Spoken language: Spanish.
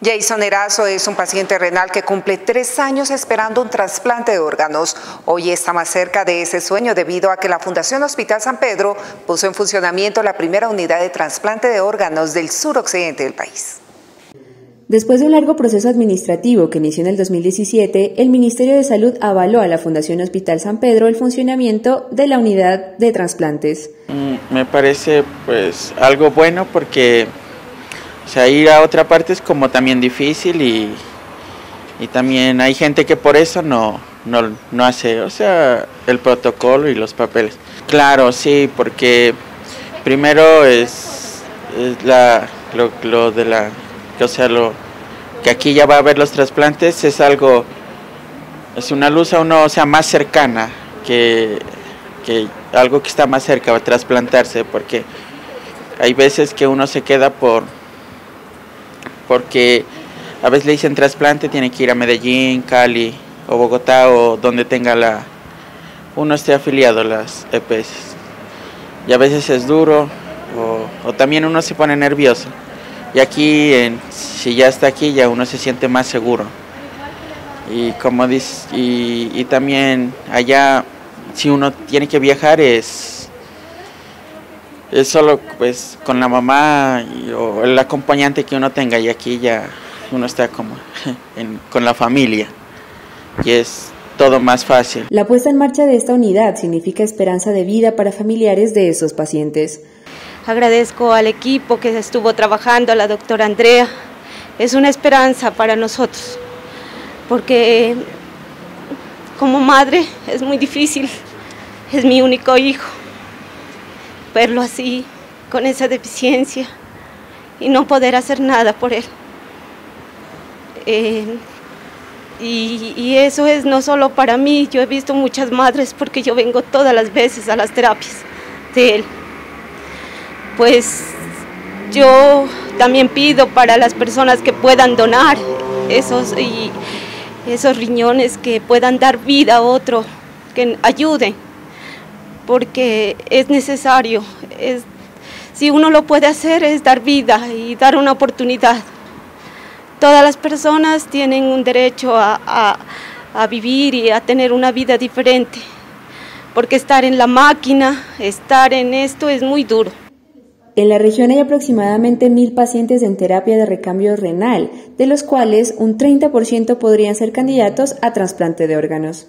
Jason Erazo es un paciente renal que cumple tres años esperando un trasplante de órganos. Hoy está más cerca de ese sueño debido a que la Fundación Hospital San Pedro puso en funcionamiento la primera unidad de trasplante de órganos del suroccidente del país. Después de un largo proceso administrativo que inició en el 2017, el Ministerio de Salud avaló a la Fundación Hospital San Pedro el funcionamiento de la unidad de trasplantes. Mm, me parece pues algo bueno porque o sea, ir a otra parte es como también difícil y, también hay gente que por eso no, no, hace, o sea, el protocolo y los papeles. Claro, sí, porque primero es, la, lo, de la, o sea, lo que aquí ya va a haber los trasplantes es algo, es una luz a uno, o sea, más cercana que, que algo que está más cerca va trasplantarse, porque hay veces que uno se queda por porque a veces le dicen trasplante, tiene que ir a Medellín, Cali o Bogotá o donde tenga la uno esté afiliado a las EPS. Y a veces es duro o, también uno se pone nervioso. Y aquí, en, si ya está aquí, ya uno se siente más seguro. Y como dice, y, y también allá, si uno tiene que viajar, es es solo pues con la mamá o el acompañante que uno tenga y aquí ya uno está como con la familia y es todo más fácil. La puesta en marcha de esta unidad significa esperanza de vida para familiares de esos pacientes. Agradezco al equipo que estuvo trabajando, a la doctora Andrea. Es una esperanza para nosotros, porque como madre es muy difícil, es mi único hijo verlo así, con esa deficiencia, y no poder hacer nada por él. Eh, y, eso es no solo para mí, yo he visto muchas madres porque yo vengo todas las veces a las terapias de él. Pues yo también pido para las personas que puedan donar esos, esos riñones, que puedan dar vida a otro, que ayuden porque es necesario. Es, si uno lo puede hacer es dar vida y dar una oportunidad. Todas las personas tienen un derecho a, a vivir y a tener una vida diferente, porque estar en la máquina, estar en esto es muy duro. En la región hay aproximadamente mil pacientes en terapia de recambio renal, de los cuales un 30% podrían ser candidatos a trasplante de órganos.